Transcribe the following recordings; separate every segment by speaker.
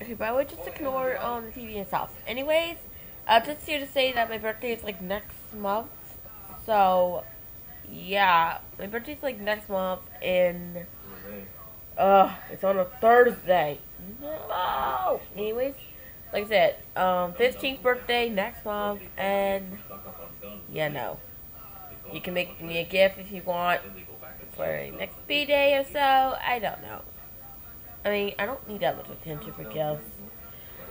Speaker 1: Okay, by the way, just ignore um, the TV and stuff. Anyways, I'm just here to say that my birthday is like next month. So, yeah, my birthday's like next month, and uh, it's on a Thursday. No. Anyways, like I said, um, 15th birthday next month, and yeah, no. You can make me a gift if you want for next B day or so. I don't know. I mean, I don't need that much attention for gifts.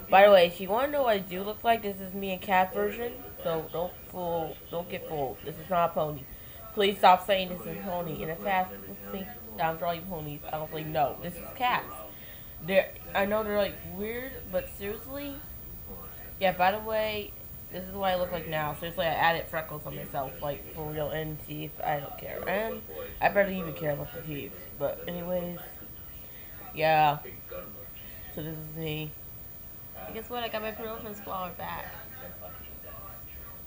Speaker 1: By the way, if you want to know what I do look like, this is me and cat version. So don't fool, don't get fooled. This is not a pony. Please stop saying this is a pony. And if I think I'm drawing ponies, I don't think no. This is cats. They're, I know they're like weird, but seriously, yeah. By the way, this is what I look like now. Seriously, I added freckles on myself, like for real, and teeth. I don't care, and I barely even care about the teeth. But anyways, yeah. So this is me. And guess what? I got my Pearlman's flower back.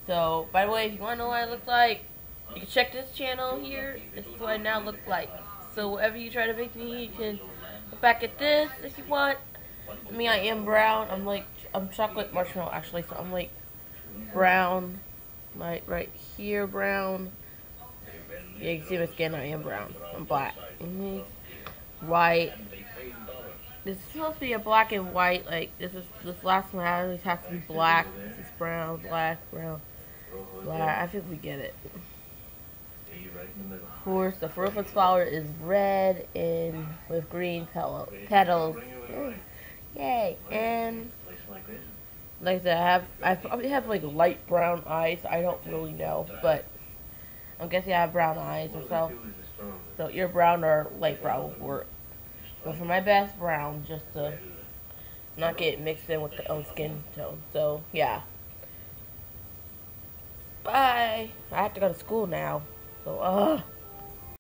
Speaker 1: So, by the way, if you want to know what I look like, you can check this channel here. This is what I now look like. So, whatever you try to make me, you can look back at this if you want. I mean, I am brown. I'm like, I'm chocolate marshmallow actually, so I'm like brown. Right, right here, brown. Yeah, you can see my skin. I am brown. I'm black. Mm -hmm. White. This is supposed to be a black and white. Like this is this last one I always has to be black. This is brown, black, brown, black. I think we get it. Of course, the first flower is red and with green petals. Yay! And like I said, I have I probably have like light brown eyes. I don't really know, but I'm guessing I have brown eyes or so. So your brown or light brown will work. But for my best brown, just to not get mixed in with the own skin tone. So yeah. Bye. I have to go to school now. So uh.